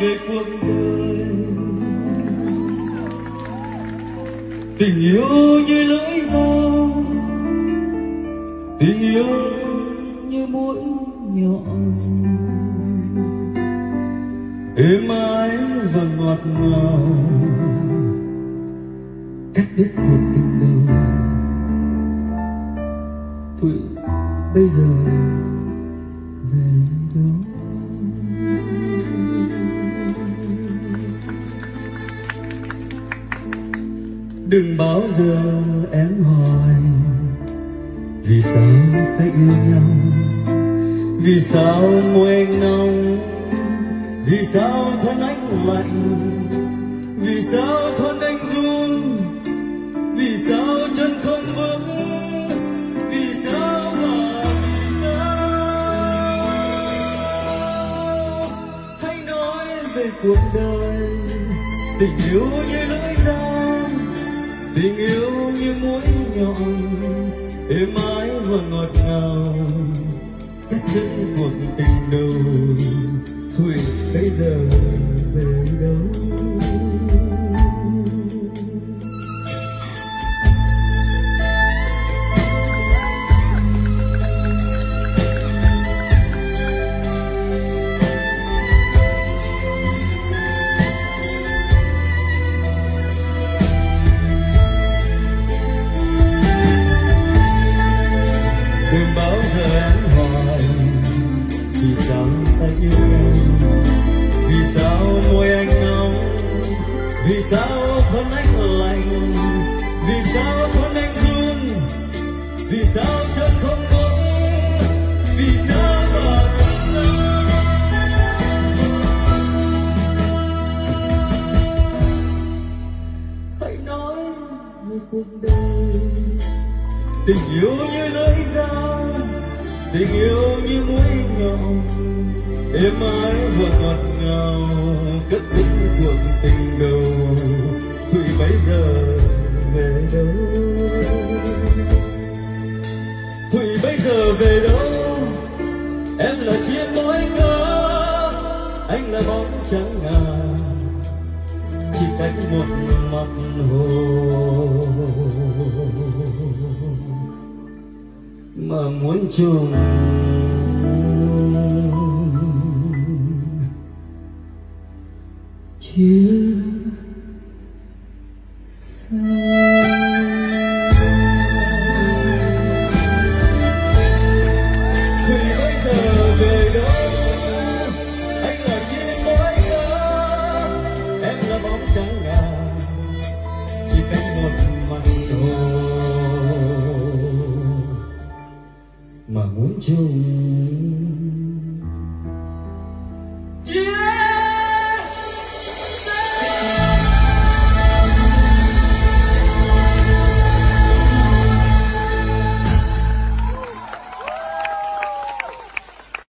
về cuộc đời. Tình yêu như lưỡi dao, tình yêu như mũi nhọn. Êm ái và ngọt ngào cắt đứt cuộc tình đầu. Thôi, bây giờ về đâu đừng bao giờ em hỏi. Vì sao ta yêu nhau? Vì sao môi anh nóng vì sao thân anh lạnh vì sao thân anh run? Vì sao chân không vững? Vì sao và vì sao hãy nói về cuộc đời, tình yêu như lưỡi dao tình yêu như mũi nhọn, êm ái và ngọt ngào. Cắt đứt cuộc tình đầu, thôi bây giờ về đâu? Vì sao thân anh lạnh vì sao thân anh run vì sao chân không vững vì sao và vì sao hãy nói về cuộc đời tình yêu như lưỡi dao tình yêu như mũi nhọn, êm ái và ngọt ngào, cất bước cuộc tình đầu, thủy bây giờ về đâu? Thủy bây giờ về đâu? Em là chiếc mối cơ anh là bóng trắng ngà, chỉ cách một mặt hồ. Mà muốn chung chia mà muốn chung